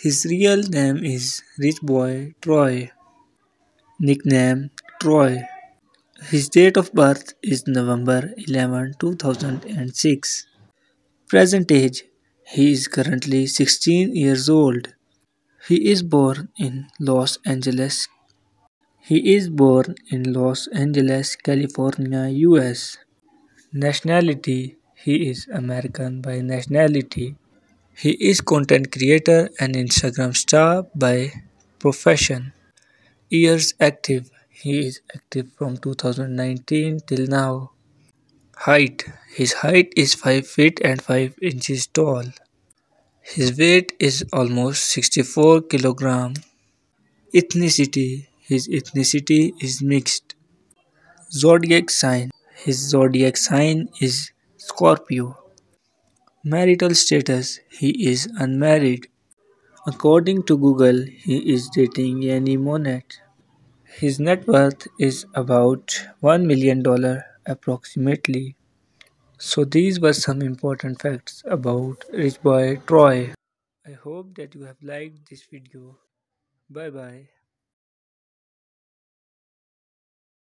His real name is Rich Boy Troy, nickname Troy. His date of birth is November 11, 2006. Present age He is currently 16 years old. He is born in Los Angeles. He is born in Los Angeles, California, US. Nationality He is American by nationality. He is content creator and Instagram star by profession. Years active He is active from 2019 till now. Height His height is 5 feet and 5 inches tall. His weight is almost 64 kilogram. Ethnicity His ethnicity is mixed. Zodiac sign His zodiac sign is Scorpio. Marital status He is unmarried. According to Google, he is dating Yanni Monet. His net worth is about $1 million approximately. So these were some important facts about Rich Boy Troy. I hope that you have liked this video. Bye bye.